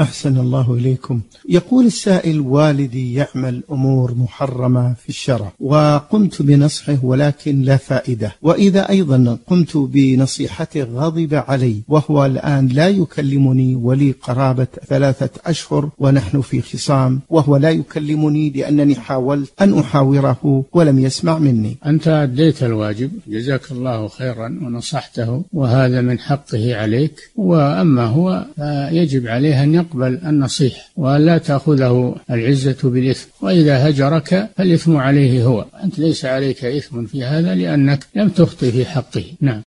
أحسن الله إليكم. يقول السائل والدي يعمل أمور محرمة في الشرع وقمت بنصحه ولكن لا فائدة. وإذا أيضا قمت بنصيحته غضب علي وهو الآن لا يكلمني ولي قرابة ثلاثة أشهر ونحن في خصام وهو لا يكلمني لأنني حاولت أن أحاوره ولم يسمع مني. أنت أديت الواجب جزاك الله خيرا ونصحته وهذا من حقه عليك وأما هو فيجب عليه أن يقبل النصيحة ولا تأخذه العزة بالإثم. وإذا هجرك فالإثم عليه هو. أنت ليس عليك إثم في هذا لأنك لم تخطئ في حقه. نعم.